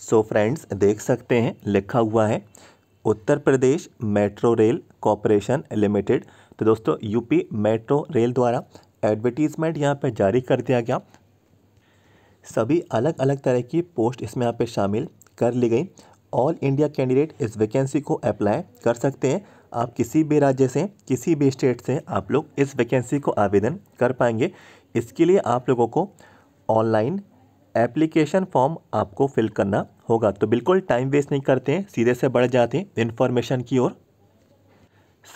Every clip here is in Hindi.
सो so फ्रेंड्स देख सकते हैं, लिखा हुआ है, Uttar Pradesh metro rail corporation limited. तो दोस्तों, यूपी मेट्रो रेल द्वारा एडवर्टीज़मेंट यहाँ पर जारी कर दिया गया। सभी अलग अलग तरह की पोस्ट इसमें यहाँ पे शामिल कर ली गई। ऑल इंडिया कैंडिडेट इस वैकेंसी को अप्लाई कर सकते हैं। आप किसी भी राज्य से, किसी भी स्टेट से आप लोग इस वैकेंसी को आवेदन कर पाएँगे। इसके लिए आप लोगों को ऑनलाइन एप्लीकेशन फॉर्म आपको फिल करना होगा। तो बिल्कुल टाइम वेस्ट नहीं करते हैं, सीधे से बढ़ जाते हैं इन्फॉर्मेशन की ओर।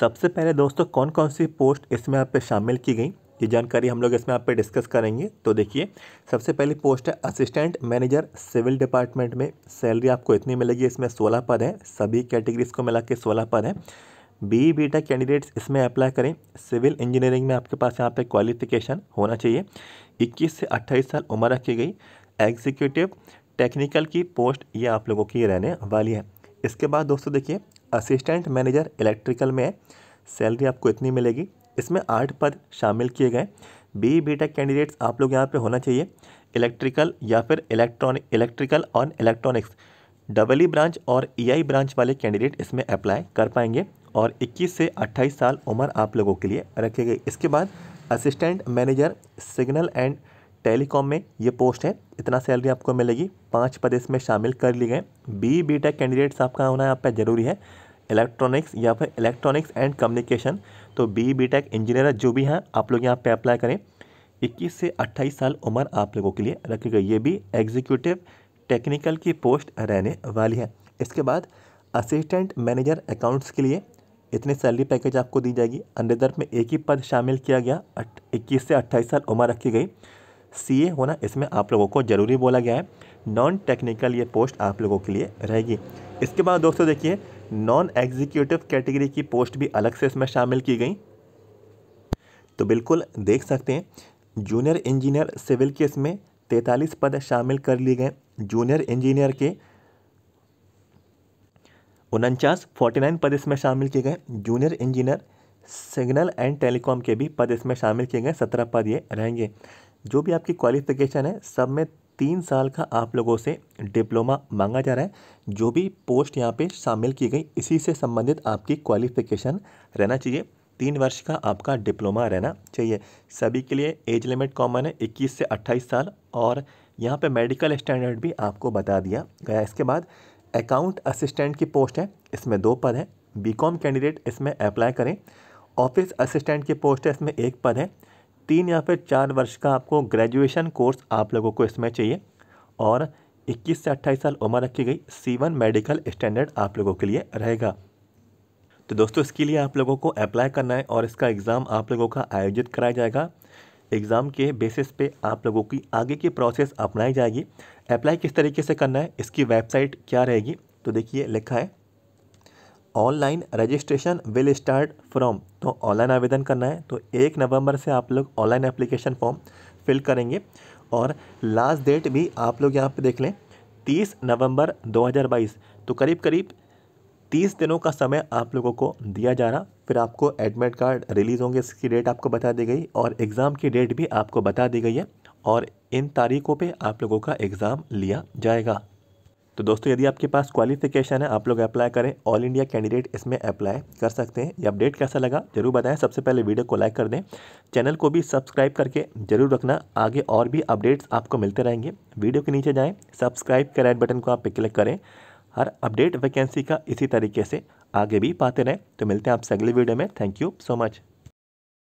सबसे पहले दोस्तों कौन कौन सी पोस्ट इसमें आप पे शामिल की गई? ये जानकारी हम लोग इसमें आप पे डिस्कस करेंगे। तो देखिए, सबसे पहली पोस्ट है असिस्टेंट मैनेजर सिविल डिपार्टमेंट में। सैलरी आपको इतनी मिलेगी, इसमें सोलह पद हैं। सभी कैटेगरीज को मिला के सोलह पद हैं। बी बी टेक कैंडिडेट्स इसमें अप्लाई करें। सिविल इंजीनियरिंग में आपके पास यहाँ पे क्वालिफिकेशन होना चाहिए। 21 से 28 साल उम्र रखी गई। एग्जीक्यूटिव, टेक्निकल की पोस्ट ये आप लोगों की रहने वाली है। इसके बाद दोस्तों देखिए, असिस्टेंट मैनेजर इलेक्ट्रिकल में सैलरी आपको इतनी मिलेगी। इसमें आठ पद शामिल किए गए। बी बी टेक कैंडिडेट्स आप लोग यहाँ पे होना चाहिए। इलेक्ट्रिकल या फिर इलेक्ट्रॉनिक इलेक्ट्रिकल और इलेक्ट्रॉनिक्स डबल ई ब्रांच और ई आई ब्रांच वाले कैंडिडेट इसमें अप्लाई कर पाएँगे और 21 से 28 साल उम्र आप लोगों के लिए रखे गई इसके बाद assistant manager, signal and telecom में ये पोस्ट है, इतना सैलरी आपको मिलेगी। पाँच पद इसमें शामिल कर लिए गए। बी बी टेक कैंडिडेट्स आपका होना यहाँ पर ज़रूरी है। इलेक्ट्रॉनिक्स या फिर इलेक्ट्रॉनिक्स एंड कम्युनिकेशन तो बी बी टेक इंजीनियर जो भी हैं, आप लोग यहाँ पे अप्लाई करें। 21 से 28 साल उम्र आप लोगों के लिए रखी गई। ये भी एग्जीक्यूटिव टेक्निकल की पोस्ट रहने वाली है। इसके बाद असिस्टेंट मैनेजर अकाउंट्स के लिए इतनी सैलरी पैकेज आपको दी जाएगी। अंडर में एक ही पद शामिल किया गया। इक्कीस से अट्ठाईस साल उम्र रखी गई। सी ए होना इसमें आप लोगों को ज़रूरी बोला गया है। नॉन टेक्निकल ये पोस्ट आप लोगों के लिए रहेगी। इसके बाद दोस्तों देखिए नॉन एग्जीक्यूटिव कैटेगरी की पोस्ट भी अलग से इसमें शामिल की गई। तो बिल्कुल देख सकते हैं जूनियर इंजीनियर सिविल के इसमें तैंतालीस पद शामिल कर लिए गए। जूनियर इंजीनियर के उनचास फोर्टी नाइन पद इसमें शामिल किए गए। Junior engineer signal and telecom के भी पद इसमें शामिल किए गए। सत्रह पद ये रहेंगे। जो भी आपकी क्वालिफिकेशन है, सब में तीन साल का आप लोगों से डिप्लोमा मांगा जा रहा है। जो भी पोस्ट यहाँ पे शामिल की गई, इसी से संबंधित आपकी क्वालिफिकेशन रहना चाहिए। तीन वर्ष का आपका डिप्लोमा रहना चाहिए। सभी के लिए एज लिमिट कॉमन है, इक्कीस से अट्ठाईस साल और यहाँ पे मेडिकल स्टैंडर्ड भी आपको बता दिया गया इसके बाद अकाउंट असिस्टेंट की पोस्ट है, इसमें दो पद हैं। बीकॉम कैंडिडेट इसमें अप्लाई करें। ऑफ़िस असिस्टेंट की पोस्ट है, इसमें एक पद है। तीन या फिर चार वर्ष का आपको ग्रेजुएशन कोर्स आप लोगों को इसमें चाहिए और 21 से 28 साल उम्र रखी गई सी वन मेडिकल स्टैंडर्ड आप लोगों के लिए रहेगा। तो दोस्तों, इसके लिए आप लोगों को अप्लाई करना है और इसका एग्ज़ाम आप लोगों का आयोजित कराया जाएगा। एग्ज़ाम के बेसिस पे आप लोगों की आगे की प्रोसेस अपनाई जाएगी। अप्लाई किस तरीके से करना है, इसकी वेबसाइट क्या रहेगी तो देखिए, लिखा है online registration will start from. तो ऑनलाइन आवेदन करना है तो एक नवंबर से आप लोग ऑनलाइन एप्लीकेशन फॉर्म फिल करेंगे। और लास्ट डेट भी आप लोग यहाँ पे देख लें, तीस नवंबर 2022 तो करीब करीब तीस दिनों का समय आप लोगों को दिया जा रहा। फिर आपको एडमिट कार्ड रिलीज़ होंगे, इसकी डेट आपको बता दी गई। और एग्ज़ाम की डेट भी आपको बता दी गई है। और इन तारीखों पे आप लोगों का एग्ज़ाम लिया जाएगा। तो दोस्तों, यदि आपके पास क्वालिफिकेशन है, आप लोग अप्लाई करें। ऑल इंडिया कैंडिडेट इसमें अप्लाई कर सकते हैं। ये अपडेट कैसा लगा, ज़रूर बताएँ। सबसे पहले वीडियो को लाइक कर दें। चैनल को भी सब्सक्राइब करके ज़रूर रखना। आगे और भी अपडेट्स आपको मिलते रहेंगे। वीडियो के नीचे जाएँ। सब्सक्राइब के राइट बटन को आप पे क्लिक करें। हर अपडेट वैकेंसी का इसी तरीके से आगे भी पाते रहें। तो मिलते हैं आपसे अगले वीडियो में। Thank you so much